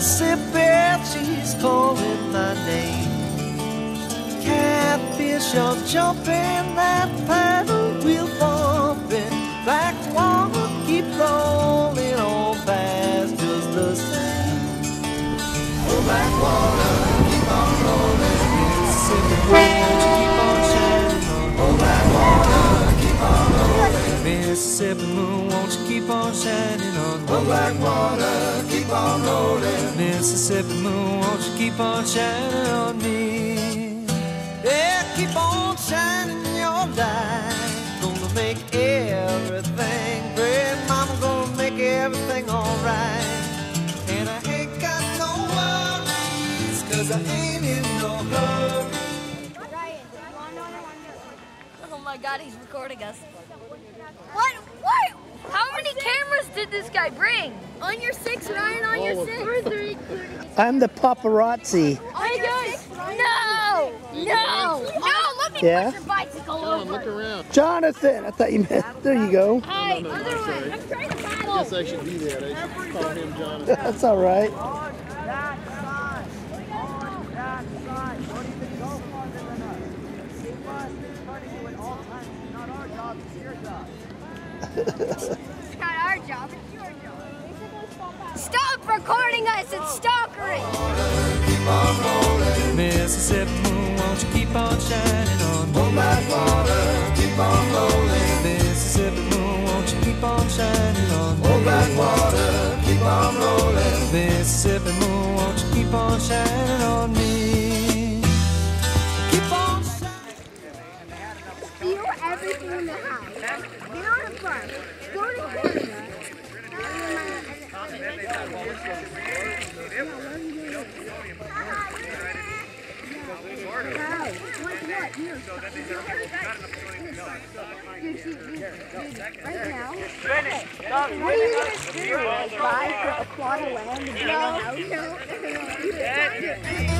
Mississippi, she's calling my name. Catfish are jumping, that paddle wheel bumping. Black water keep rolling on past just the same. Oh, black water keep on rolling. Mississippi, won't you keep on shining? Oh, black water keep on rolling. Mississippi moon, won't you keep on shining on? Oh, black water. Mississippi moon, won't you keep on shining on me? Yeah, keep on shining your light. Gonna make everything great. Mama gonna make everything alright. And I ain't got no worries, cause I ain't in no hurry. Oh my god, he's recording us. What? What? How many cameras did this guy bring? On your six, Ryan, on your six. I'm the paparazzi. Hey guys! No! No! No! Let me Yeah? push your bicycle over. Look around. Jonathan, I thought you meant. There you go. Hey, no, other no, way. sorry. I'm trying to I guess I should be there. I should call him Jonathan. That's all right. It's not our job, it's your job. Stop recording us, it's stalkering. Mississippi moon, won't you keep on shining on? Oh, black water, keep on rolling. Mississippi moon, won't you keep on shining on? Oh, black water, keep on rolling. Mississippi moon, won't you keep on shining Right now. What are you gonna do? Like buy a plot of land and build a house?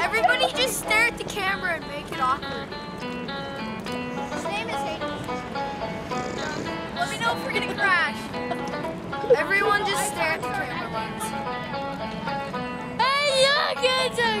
Everybody. Just stare at the camera and make it awkward. His name is Hayden. Let me know if we're gonna crash. Everyone just stare at the camera once. Hey, look, it's a